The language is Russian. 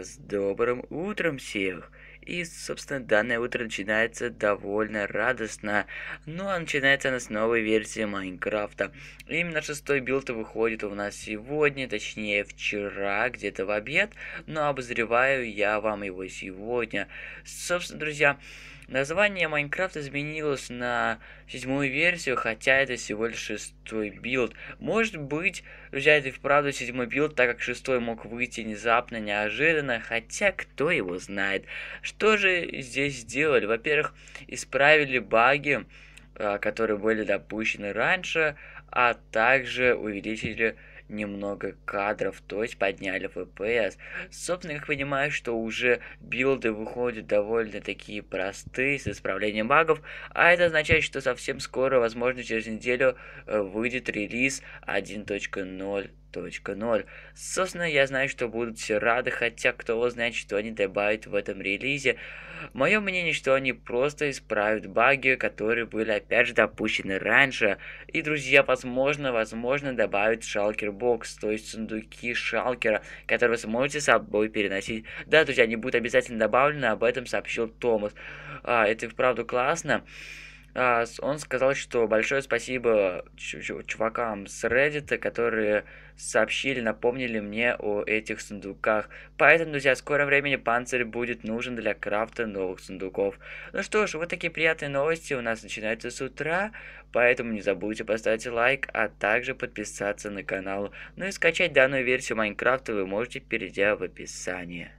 С добрым утром всех! И, собственно, данное утро начинается довольно радостно. Ну, а начинается она с новой версии Minecraft'а. Именно шестой билд выходит у нас сегодня, точнее вчера, где-то в обед. Но обозреваю я вам его сегодня. Собственно, друзья, Название Minecraft изменилось на седьмую версию, хотя это всего лишь шестой билд. Может быть, друзья, это и вправду седьмой билд, так как шестой мог выйти внезапно, неожиданно, хотя кто его знает. Же здесь сделали? Во-первых, исправили баги, а, которые были допущены раньше, а также увеличили немного кадров, то есть подняли FPS. Собственно, я понимаю, что уже билды выходят довольно такие простые, с исправлением багов, а это означает, что совсем скоро, возможно, через неделю э, выйдет релиз 1.0 2.0. Собственно, я знаю, что будут все рады, хотя кто его знает, что они добавят в этом релизе. Мое мнение, что они просто исправят баги, которые были опять же допущены раньше. И, друзья, возможно, возможно добавят шалкер бокс, то есть сундуки шалкера, которые вы сможете с собой переносить. Да, друзья, они будут обязательно добавлены, об этом сообщил Томас. А, это вправду классно. А, он сказал, что большое спасибо чувакам с Reddit, которые сообщили, напомнили мне о этих сундуках. Поэтому, друзья, в скором времени панцирь будет нужен для крафта новых сундуков. Ну что ж, вот такие приятные новости у нас начинаются с утра, поэтому не забудьте поставить лайк, а также подписаться на канал. Ну и скачать данную версию Майнкрафта вы можете, перейдя в описание.